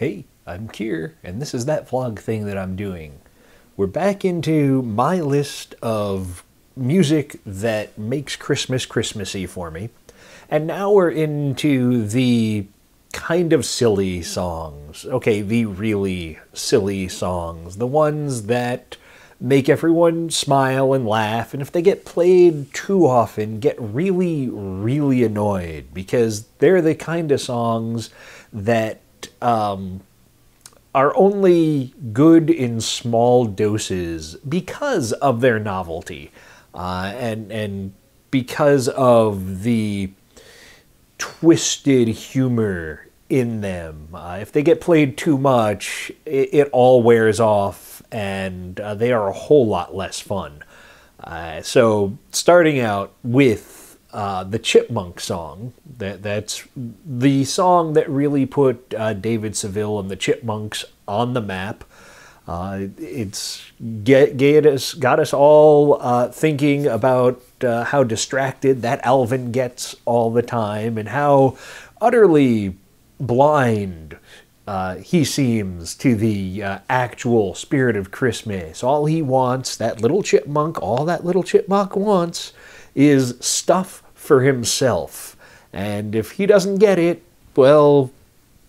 Hey, I'm Kier, and this is that vlog thing that I'm doing. We're back into my list of music that makes Christmas Christmassy for me. And now we're into the kind of silly songs. Okay, the really silly songs. The ones that make everyone smile and laugh, and if they get played too often, get really, really annoyed because they're the kind of songs that um, are only good in small doses because of their novelty uh, and and because of the twisted humor in them. Uh, if they get played too much, it, it all wears off, and uh, they are a whole lot less fun. Uh, so, starting out with uh, the Chipmunk song. That that's the song that really put uh, David Seville and the Chipmunks on the map. Uh, it's get, get us got us all uh, thinking about uh, how distracted that Alvin gets all the time and how utterly blind he seems to the actual spirit of Christmas. All he wants, that little chipmunk, all that little chipmunk wants, is stuff for himself. And if he doesn't get it, well,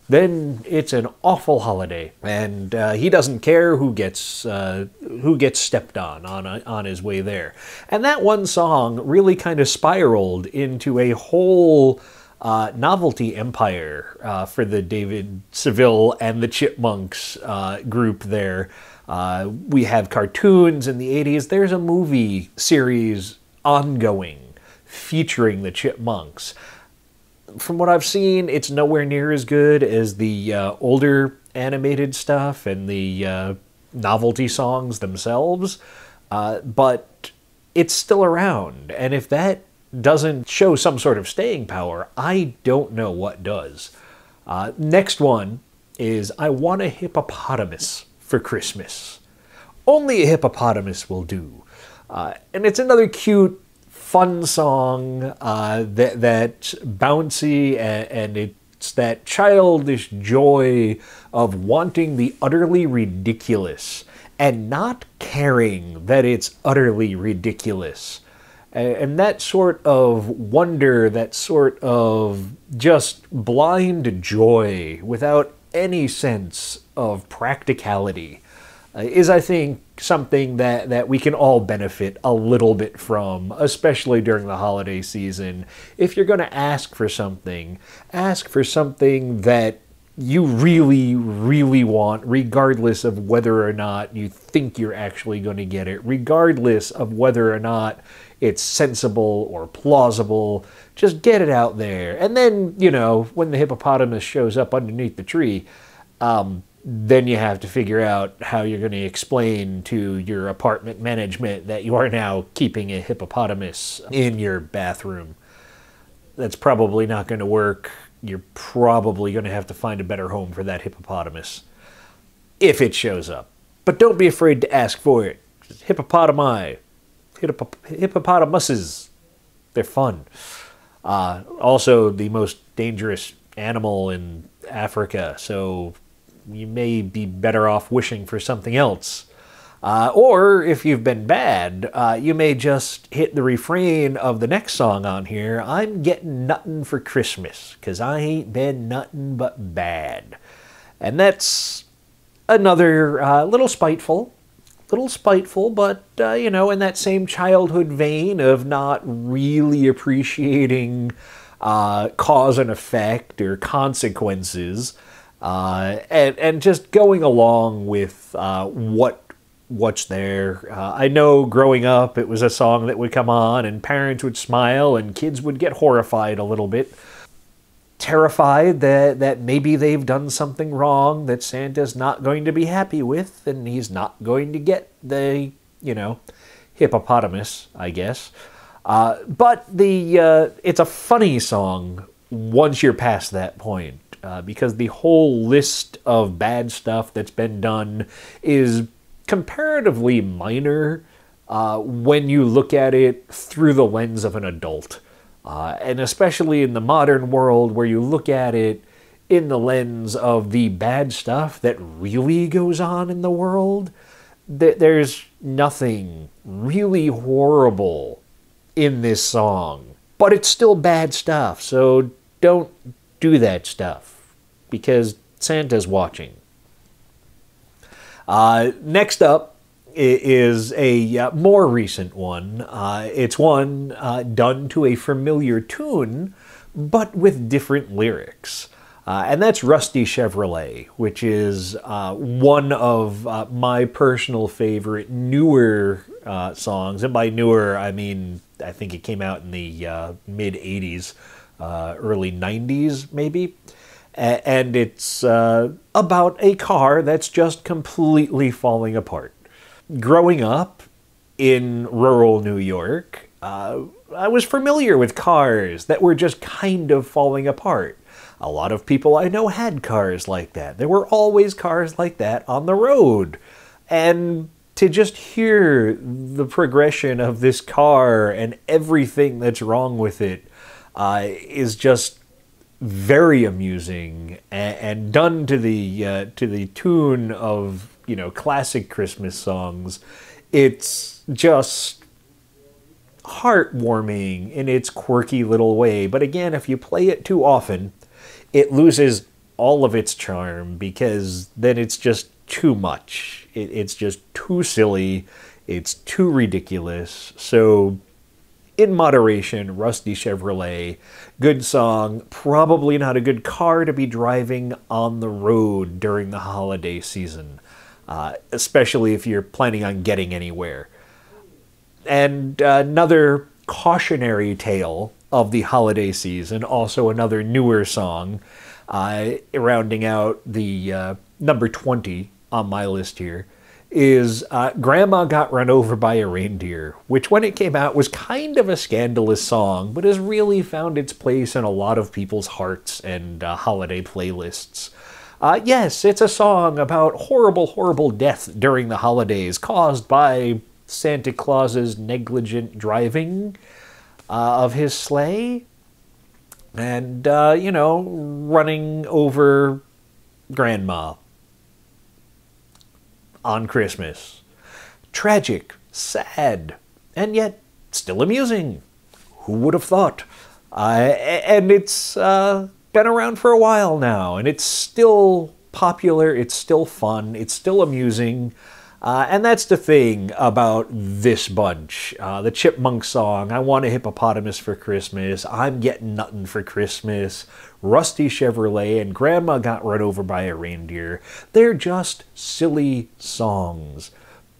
then it's an awful holiday, and uh, he doesn't care who gets uh, who gets stepped on on a, on his way there. And that one song really kind of spiraled into a whole uh, novelty empire uh, for the David Seville and the Chipmunks uh, group there. Uh, we have cartoons in the 80s. There's a movie series ongoing featuring the Chipmunks. From what I've seen, it's nowhere near as good as the uh, older animated stuff and the uh, novelty songs themselves, uh, but it's still around. And if that doesn't show some sort of staying power, I don't know what does. Uh, next one is I Want a Hippopotamus for Christmas. Only a hippopotamus will do. Uh, and it's another cute fun song uh, that that's bouncy and, and it's that childish joy of wanting the utterly ridiculous and not caring that it's utterly ridiculous. And that sort of wonder, that sort of just blind joy without any sense of practicality is, I think, something that, that we can all benefit a little bit from, especially during the holiday season. If you're going to ask for something, ask for something that you really, really want, regardless of whether or not you think you're actually going to get it, regardless of whether or not it's sensible or plausible. Just get it out there. And then, you know, when the hippopotamus shows up underneath the tree, um, then you have to figure out how you're going to explain to your apartment management that you are now keeping a hippopotamus in your bathroom. That's probably not going to work. You're probably going to have to find a better home for that hippopotamus if it shows up. But don't be afraid to ask for it. Hippopotami, hippopotamuses, they're fun. Uh, also, the most dangerous animal in Africa, so you may be better off wishing for something else. Uh, or if you've been bad, uh, you may just hit the refrain of the next song on here I'm getting nothing for Christmas, because I ain't been nothing but bad. And that's another uh, little spiteful, little spiteful, but, uh, you know, in that same childhood vein of not really appreciating uh, cause and effect or consequences. Uh, and and just going along with uh, what what's there. Uh, I know growing up, it was a song that would come on, and parents would smile, and kids would get horrified a little bit, terrified that that maybe they've done something wrong that Santa's not going to be happy with, and he's not going to get the you know hippopotamus, I guess. Uh, but the uh, it's a funny song once you're past that point uh, because the whole list of bad stuff that's been done is comparatively minor uh, when you look at it through the lens of an adult. Uh, and especially in the modern world where you look at it in the lens of the bad stuff that really goes on in the world, th- there's nothing really horrible in this song. But it's still bad stuff, so don't do that stuff because Santa's watching. Uh, next up is a uh, more recent one. Uh, it's one uh, done to a familiar tune, but with different lyrics. Uh, and that's Rusty Chevrolet, which is uh, one of my personal favorite newer songs. And by newer, I mean, I think it came out in the mid 80s, uh, early 90s, maybe. And it's about a car that's just completely falling apart. Growing up in rural New York, I was familiar with cars that were just kind of falling apart. A lot of people I know had cars like that. There were always cars like that on the road. And to just hear the progression of this car and everything that's wrong with it uh, is just very amusing and, and done to the uh, to the tune of you know classic Christmas songs. It's just heartwarming in its quirky little way. But again, if you play it too often, it loses all of its charm because then it's just too much. It, it's just too silly. It's too ridiculous. So, in moderation, Rusty Chevrolet, good song, probably not a good car to be driving on the road during the holiday season, uh, especially if you're planning on getting anywhere. And another cautionary tale of the holiday season, also another newer song, uh, rounding out the uh, number 20 on my list here, is uh, Grandma Got Run Over by a Reindeer, which when it came out was kind of a scandalous song, but has really found its place in a lot of people's hearts and uh, holiday playlists. Uh, yes, it's a song about horrible, horrible death during the holidays caused by Santa Claus's negligent driving uh, of his sleigh and, uh, you know, running over grandma on Christmas. Tragic, sad, and yet still amusing. Who would have thought? Uh, and it's uh, been around for a while now, and it's still popular, it's still fun, it's still amusing. Uh, and that's the thing about this bunch. Uh, the Chipmunk song, I Want a Hippopotamus for Christmas, I'm Getting nothing for Christmas, Rusty Chevrolet, and Grandma Got Run Over by a Reindeer. They're just silly songs.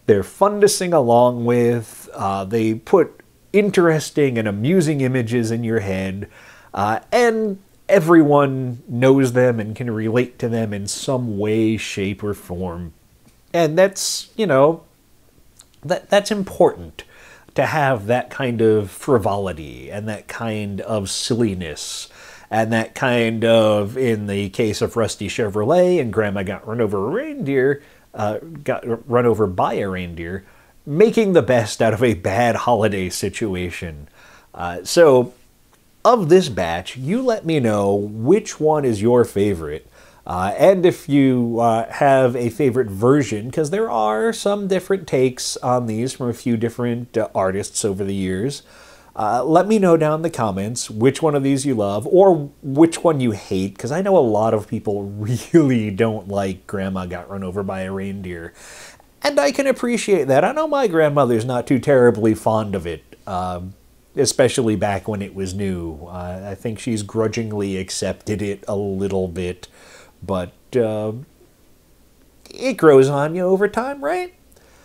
They're fun to sing along with. Uh, they put interesting and amusing images in your head. Uh, and everyone knows them and can relate to them in some way, shape, or form and that's you know that that's important to have that kind of frivolity and that kind of silliness and that kind of in the case of rusty chevrolet and grandma got run over a reindeer uh, got run over by a reindeer making the best out of a bad holiday situation. Uh, so of this batch you let me know which one is your favorite uh, and if you uh, have a favorite version, because there are some different takes on these from a few different uh, artists over the years, uh, let me know down in the comments which one of these you love or which one you hate, because I know a lot of people really don't like Grandma Got Run Over by a Reindeer. And I can appreciate that. I know my grandmother's not too terribly fond of it. Um, especially back when it was new. Uh, I think she's grudgingly accepted it a little bit but uh, it grows on you over time, right?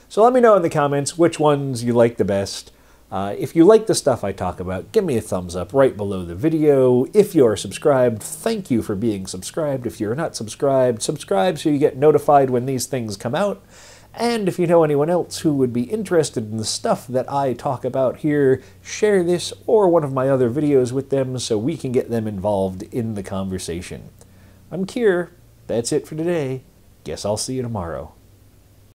So let me know in the comments which ones you like the best. Uh, if you like the stuff I talk about, give me a thumbs up right below the video. If you are subscribed, thank you for being subscribed. If you're not subscribed, subscribe so you get notified when these things come out. And if you know anyone else who would be interested in the stuff that I talk about here, share this or one of my other videos with them so we can get them involved in the conversation. I'm Kier. That's it for today. Guess I'll see you tomorrow.